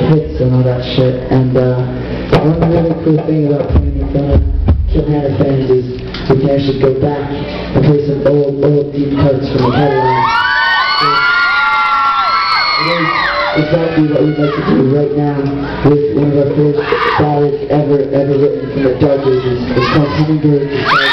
hits and all that shit. And uh, one really cool thing about playing in front of Kill fans is we can actually go back and play some old, old deep cuts from the catalog. It is exactly what we'd like to do right now with one of our first ballads ever, ever written from the Dark Ages. It's called Hummingbird.